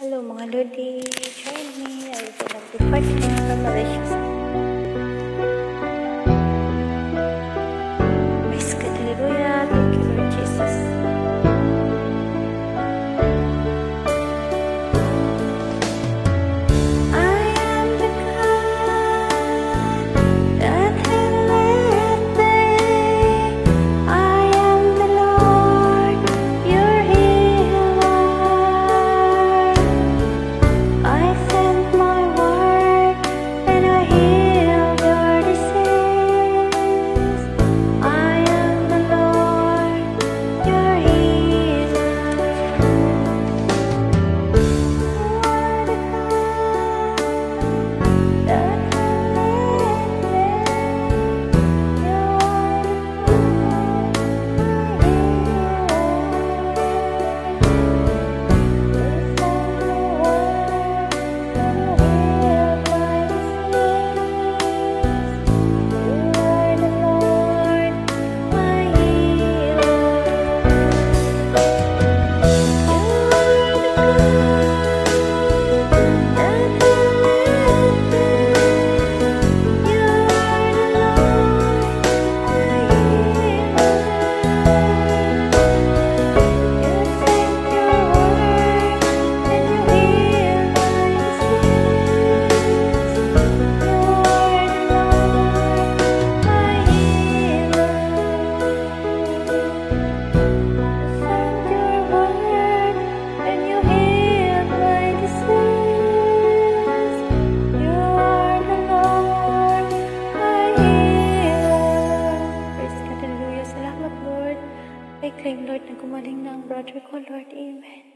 Hello mga Lodi, join me. I will be nag-depart na Malaysia. Thank Lord na gumaling na ang brother ko, Lord. Amen.